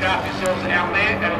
got yourselves out there